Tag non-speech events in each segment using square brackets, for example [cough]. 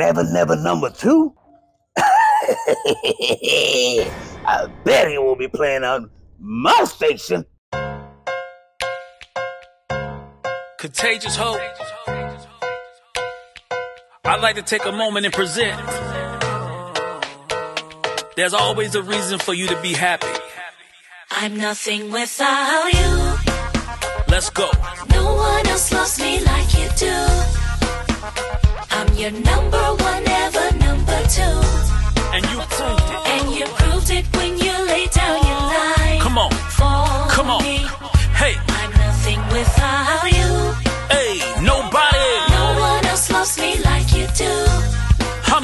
Never Never number two? [laughs] I bet he will be playing on my station. Contagious Hope. I'd like to take a moment and present. There's always a reason for you to be happy. I'm nothing without you. Let's go. No one else loves me like you do. I'm your number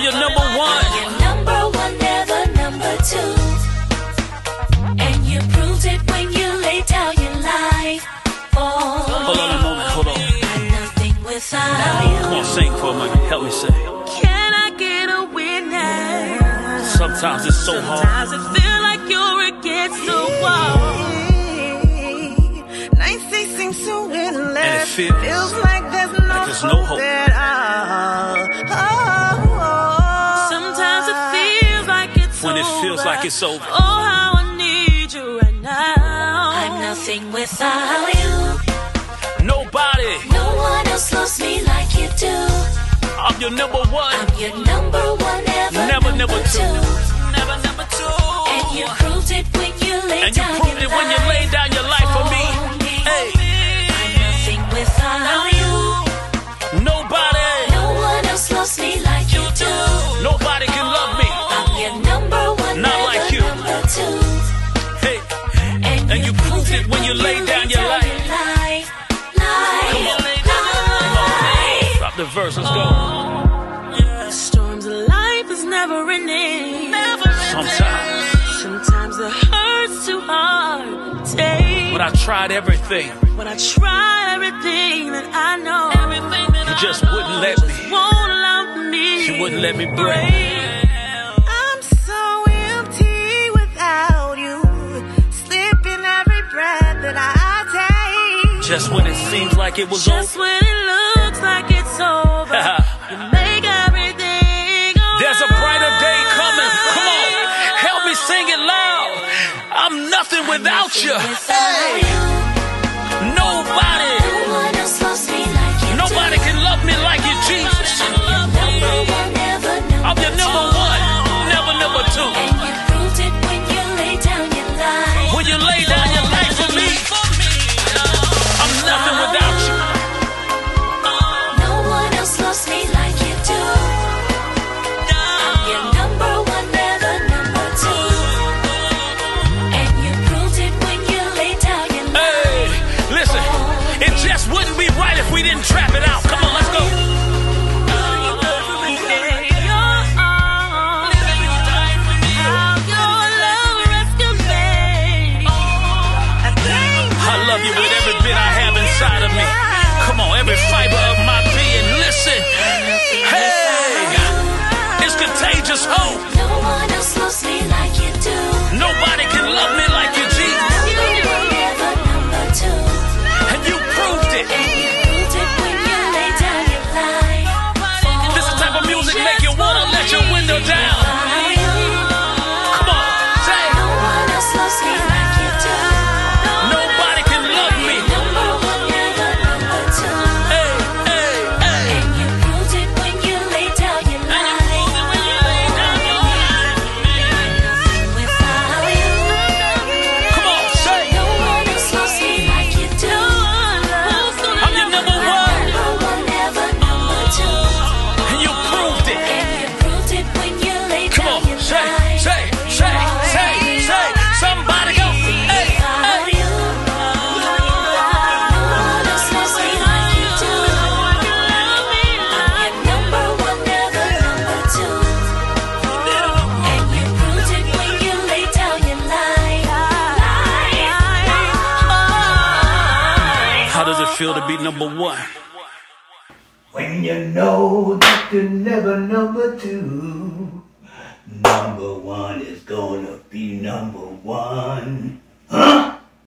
your number one. You're number one, never number two. And you proved it when you laid down your life. For Hold on a moment. Hold on. I'm nothing without you. Come on, sing for a. Help me sing. Can I get a witness? Sometimes it's so hard. Sometimes it feel like you're against the wall. Nights they seem so endless. And it feels feels like there's no, like there's no hope. at all. Oh, it's over. Oh, how I need you right now. I'm nothing without you. Nobody. No one else loves me like you do. I'm your number one. I'm your number one, ever you laid down your life. Come on. Drop the verse. Let's go. Oh, the storms of life is never ending. Never Sometimes. Sometimes it hurts too hard to take. But I tried everything. When I tried everything that I know, everything that You just know wouldn't let just me. Won't allow me. You wouldn't let me break. Just when it seems like it was over. Just over. when it looks like it's over, [laughs] you make everything There's a brighter day coming. Come on. Help me sing it loud. I'm nothing without you. Without you, Nobody. Of me. Come on, every fiber feel to be number one? When you know that you're never number two, number one is gonna be number one. Huh?